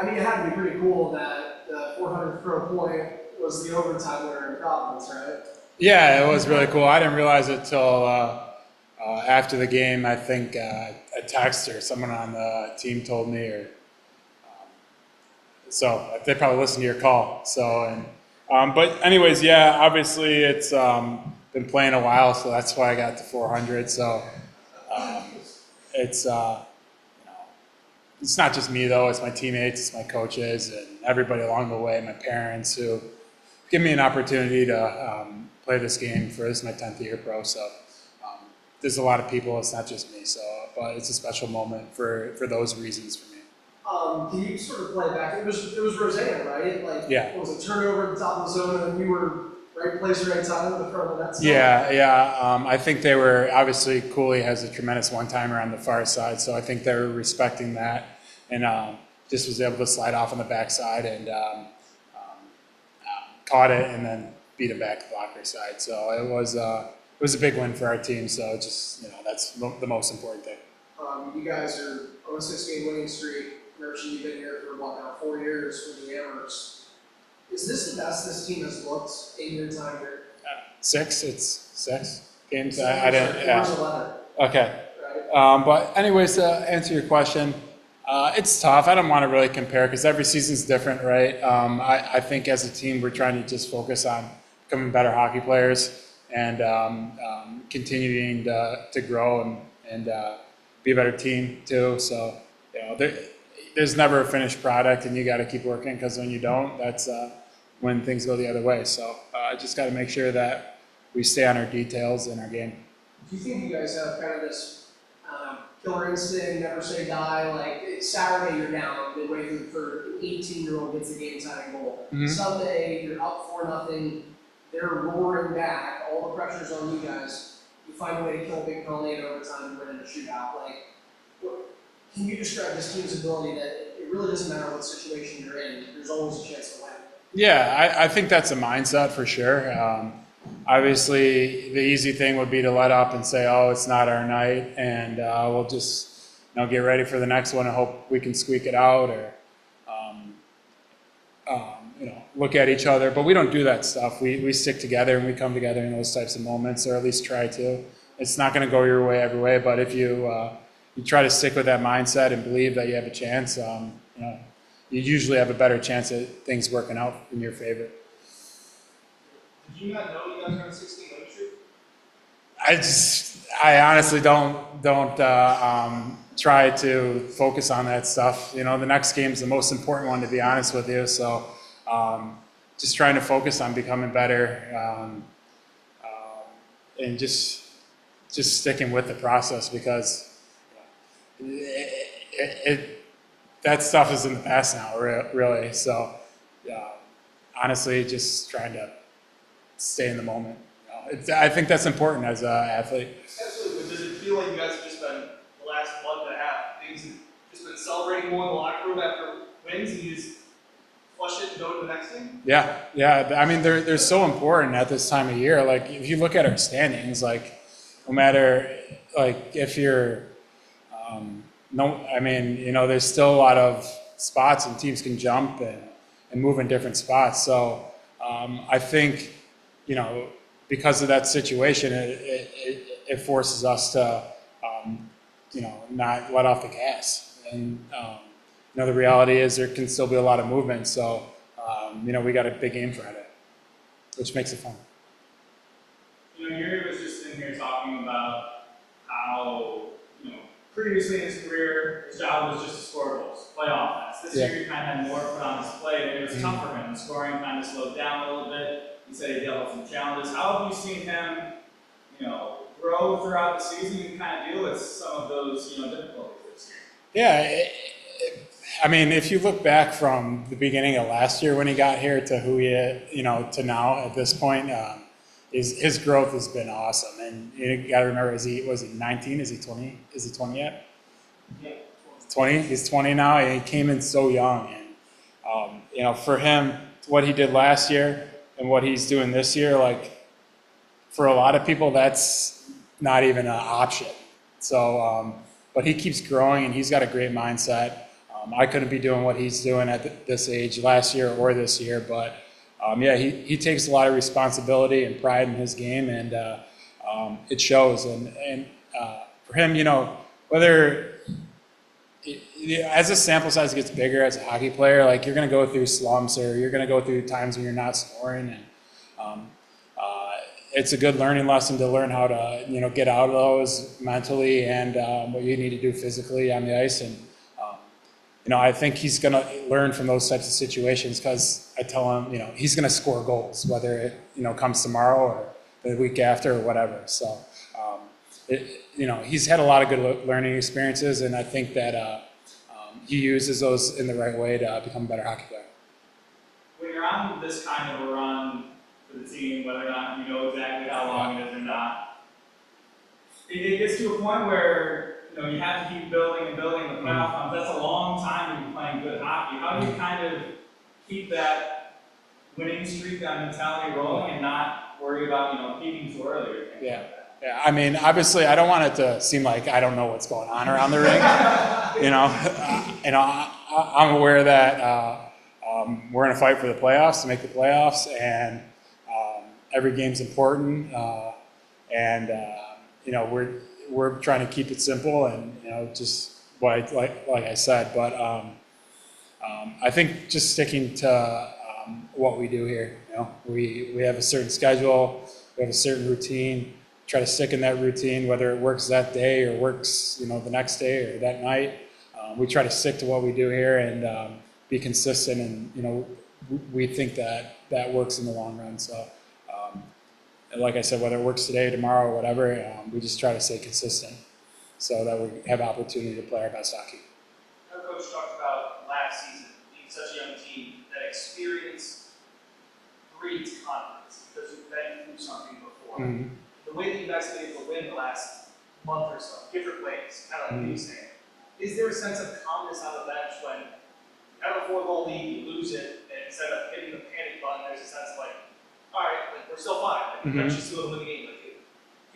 I mean, it had to be pretty cool that the 400th pro point was the overtime winner in Providence, right? Yeah, it was really cool. I didn't realize it till uh, uh, after the game. I think uh, a text or someone on the team told me, or um, so they probably listened to your call. So, and um, but anyways, yeah, obviously it's um, been playing a while, so that's why I got to 400. So um, it's uh, it's not just me though; it's my teammates, it's my coaches, and everybody along the way, my parents who give me an opportunity to um, play this game for this is my 10th year pro. So um, there's a lot of people. It's not just me. So, but it's a special moment for for those reasons for me. Um, can you sort of play back? It was it was Rosén, right? Like, Yeah. what was a turnover at the top of the zone, and you were right place, right time with the front of net. still? Yeah, yeah. Um, I think they were obviously Kulich has a tremendous one timer on the far side, so I think they were respecting that, and um, just was able to slide off on the backside and um, um, caught it and then beat it back the blocker side. So it was uh, it was a big win for our team. So just you know that's the most important thing. Um, you guys are on a six-game winning streak. Mersch, you've been here for what now? Four years with the Amerks. Is this the best this team has looked in your time here? Six, it's six games. I, I didn't. Yeah. Okay. right? Um, but anyways, to answer your question, uh, it's tough. I don't want to really compare because every season's different, right? Um, I, I think as a team, we're trying to just focus on becoming better hockey players and um, um, continuing to, to grow and, and uh, be a better team too. So, you know, there, there's never a finished product and you got to keep working because when you don't, that's uh, when things go the other way. So uh, I just got to make sure that we stay on our details in our game. Do you think you guys have kind of this um, killer instinct, never say die? Like Saturday, you're down midway through for an 18 year old gets a game tying goal. Mhm. Sunday, you're up four nothing. They're roaring back. All the pressure's on you guys. You find a way to kill a big penalty in overtime and win in a shootout. Like, can you describe this team's ability that it really doesn't matter what situation you're in. There's always a chance to win. Yeah, I, I think that's a mindset for sure. Um, obviously, the easy thing would be to let up and say, "Oh, it's not our night," and uh, we'll just you know get ready for the next one and hope we can squeak it out, or um, um, you know look at each other. But we don't do that stuff. We we stick together and we come together in those types of moments, or at least try to. It's not going to go your way every way, but if you uh, you try to stick with that mindset and believe that you have a chance, um, you know, you usually have a better chance at things working out in your favor. Did you not know you guys were on 16 win streak? I just, I honestly don't, don't uh, um, try to focus on that stuff. You know, the next game is the most important one, to be honest with you. So, um, just trying to focus on becoming better um, um, and just, just sticking with the process because it, it, it, that stuff is in the past now, re- really. So, yeah, honestly, just trying to stay in the moment. You know, it's, I think that's important as an athlete. Absolutely, but does it feel like you guys have just been, the last month and a half, things have just been celebrating more in the locker room after wins and you just flush it and go to the next thing? Yeah, yeah. I mean, they're they're so important at this time of year. Like, if you look at our standings, like, no matter like if you're, um, no, I mean, you know, there's still a lot of spots and teams can jump and and move in different spots. So, um, I think, you know, because of that situation, it it, it, it forces us to, um, you know, not let off the gas. And um, you know, the reality is there can still be a lot of movement. So, um, you know, we got a big game for Friday, which makes it fun. You know, Jiri was just in here talking about how, you know, previously in his career, his job was just to score goals, play offense. This Yeah. year he kind of had more put on his plate, and it was tough for him. The scoring kind of slowed down a little bit. He said he dealt with some challenges. How have you seen him, you know, grow throughout the season and kind of deal with some of those, you know, difficulties this year? Yeah, it, it, I mean, if you look back from the beginning of last year when he got here to who he, you know, to now at this point, um, his his growth has been awesome. And you got to remember, is he was he 19? Is he 20? Is he 20 yet? Yeah. 20. He's 20 now, and he came in so young. And um, you know, for him, what he did last year and what he's doing this year, like for a lot of people, that's not even an option. So, um, but he keeps growing, and he's got a great mindset. Um, I couldn't be doing what he's doing at th- this age last year or this year, but um, yeah, he, he takes a lot of responsibility and pride in his game, and uh, um, it shows. And, and uh, for him, you know, whether as the sample size gets bigger as a hockey player, like you're going to go through slumps or you're going to go through times when you're not scoring, and um, uh, it's a good learning lesson to learn how to you know get out of those mentally and um, what you need to do physically on the ice. And you know, I think he's going to learn from those types of situations because I tell him, you know, he's going to score goals whether it you know comes tomorrow or the week after or whatever. So. Um, it, you know, he's had a lot of good learning experiences, and I think that uh, um, he uses those in the right way to uh, become a better hockey player. When you're on this kind of a run for the team, whether or not you know exactly how long it is or not, it, it gets to a point where you know you have to keep building and building the playoff runs. That's a long time to be playing good hockey. How do you kind of keep that winning streak, that mentality rolling, and not worry about you know peaking too early Yeah. like? Yeah, I mean, obviously, I don't want it to seem like I don't know what's going on around the ring. you know, Uh, you know, I, I'm aware that uh, um, we're in a fight for the playoffs to make the playoffs, and um, every game's important. Uh, and uh, you know, we're we're trying to keep it simple, and you know, just what like like I said. But um, um, I think just sticking to um, what we do here. You know, we we have a certain schedule, we have a certain routine try to stick in that routine, whether it works that day or works, you know, the next day or that night. Um, we try to stick to what we do here and um, be consistent, and you know, we think that that works in the long run. So, like I said, whether it works today, tomorrow, or whatever, um, we just try to stay consistent so that we have opportunity to play our best hockey. Our coach talked about last season, being such a young team, that experience breeds confidence, because you've been through something before. The way that you guys have been able to win the last month or so, different ways, kind of like you're saying, is there a sense of calmness on the bench when you have a four goal lead, you lose it, and instead of hitting the panic button, there's a sense of like, all right, like, still fine, like, Mhm. let's just go the game. Like,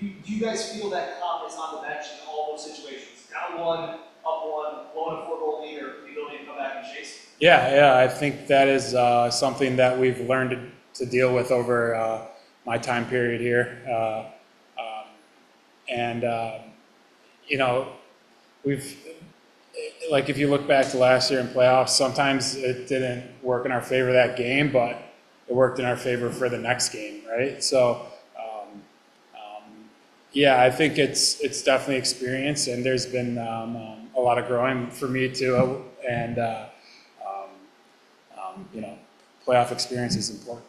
do, do you guys feel that calmness on the bench in all those situations? Down one, up one, blowing a four goal lead, or the ability to come back and chase? Yeah, yeah, I think that is uh, something that we've learned to, to deal with over uh, my time period here. Uh, um, and, um, you know, we've, like, if you look back to last year in playoffs, sometimes it didn't work in our favor that game, but it worked in our favor for the next game, right? So, um, um, yeah, I think it's it's definitely experience, and there's been um, um a lot of growing for me too, uh, and uh, um, um, you know, playoff experience is important.